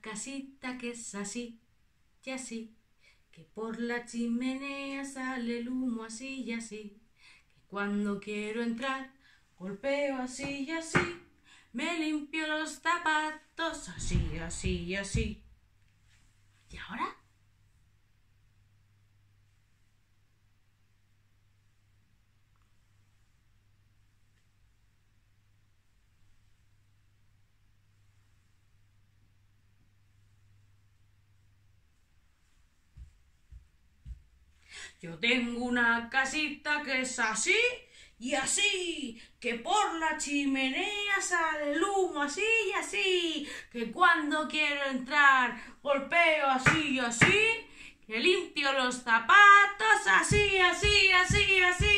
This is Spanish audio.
casita que es así y así, que por la chimenea sale el humo así y así, que cuando quiero entrar golpeo así y así, me limpio los zapatos así, así y así. ¿Y ahora? Yo tengo una casita que es así y así, que por la chimenea sale el humo así y así, que cuando quiero entrar golpeo así y así, que limpio los zapatos así, así, así, así.